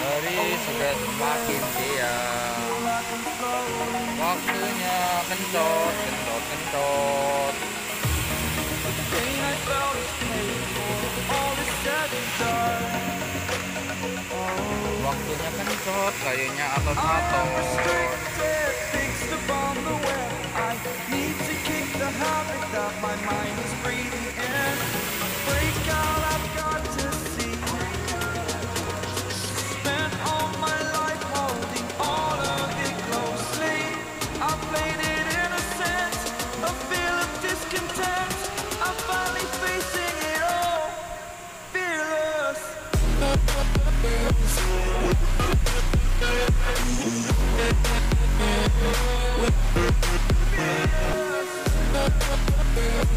hari sudah semakin siang. Waktunya kencot kencot kencot. Waktunya kencot kayaknya habit of my mind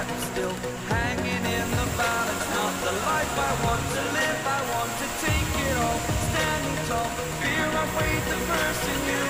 Still, hanging in the balance. Not the life I want to live. I want to take it all, standing tall. Fear I weighed the person you